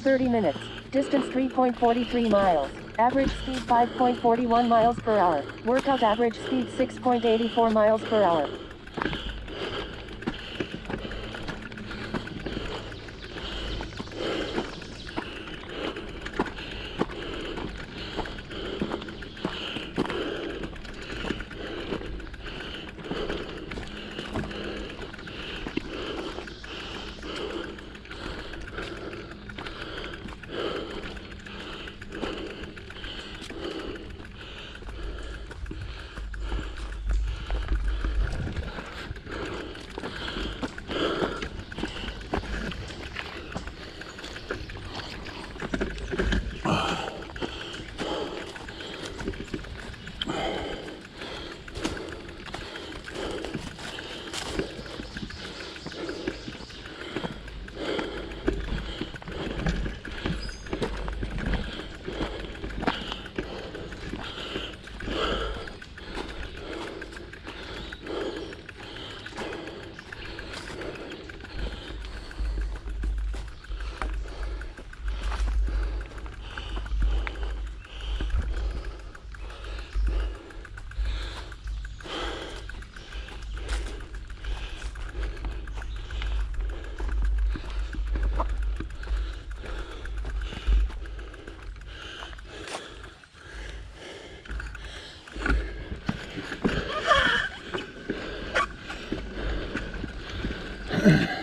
In 30 minutes. Distance 3.43 miles. Average speed 5.41 miles per hour. Workout average speed 6.84 miles per hour. Yeah.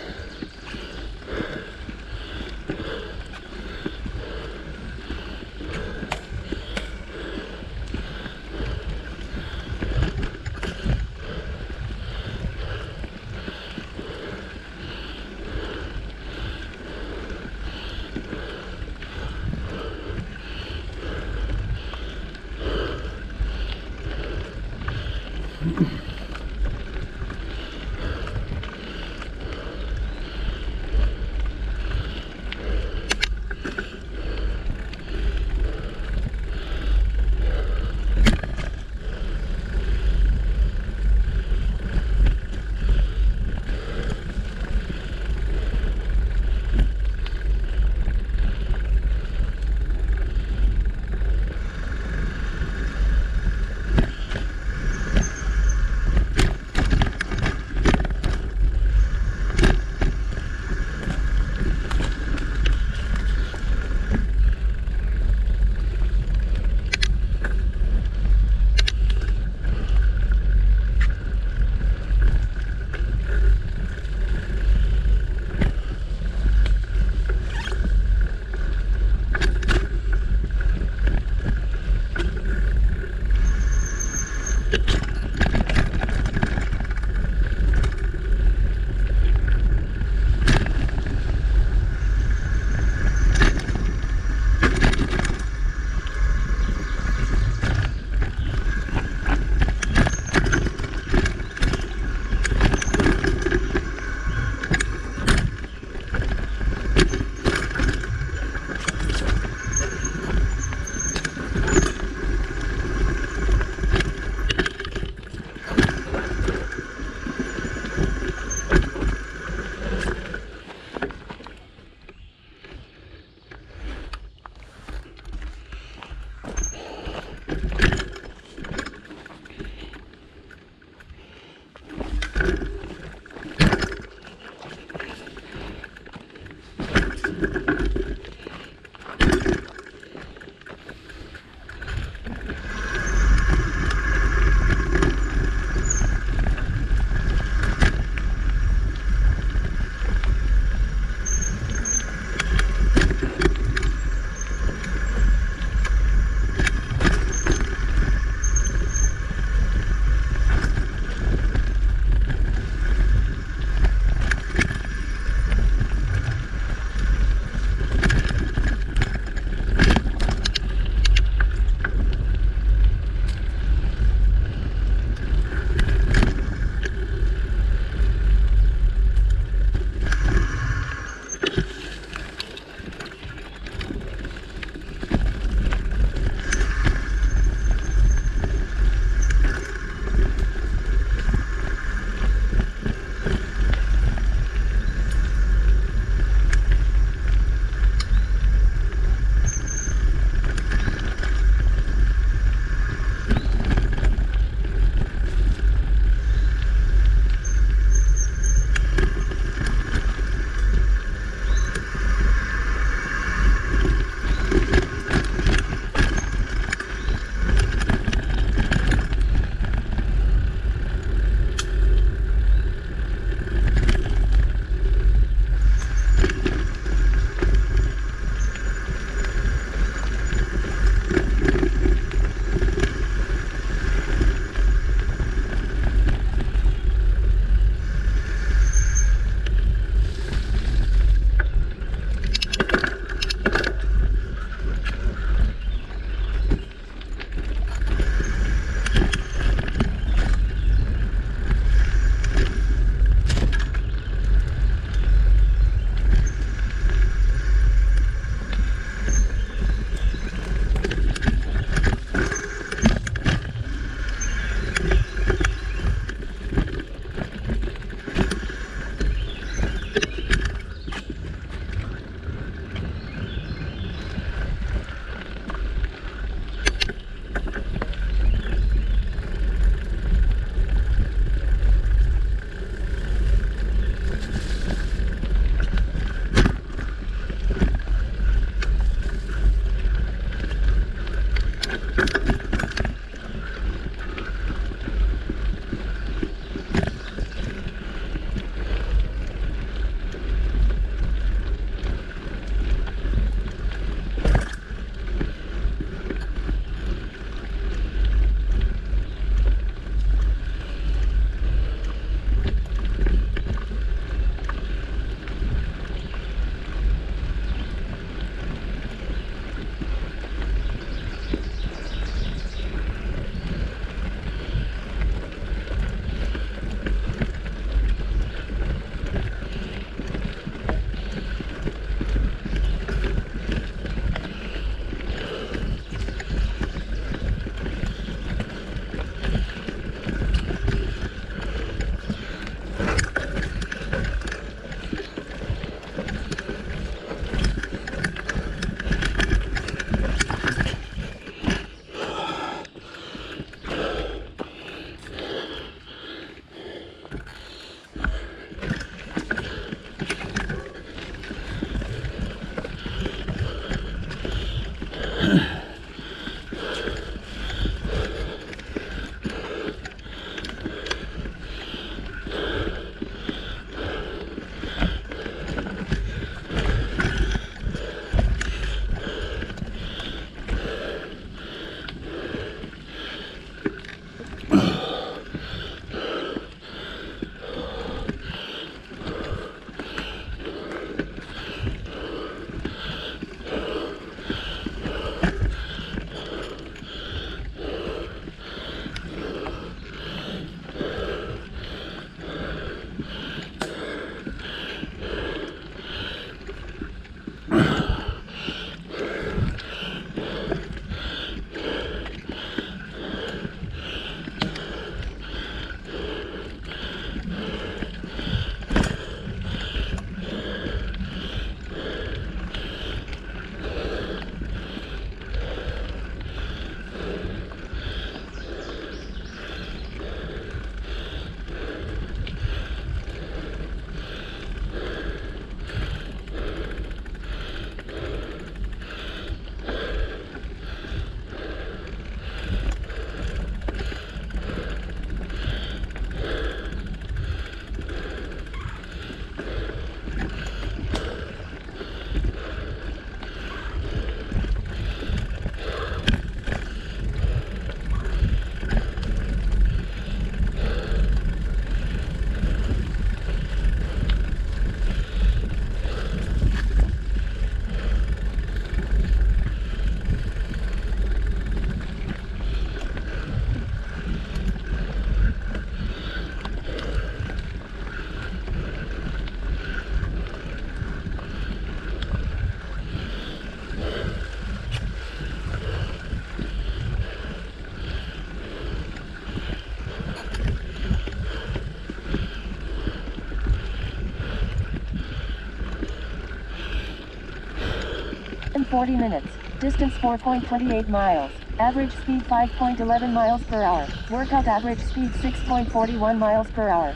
40 minutes. Distance 4.28 miles. Average speed 5.11 miles per hour. Workout average speed 6.41 miles per hour.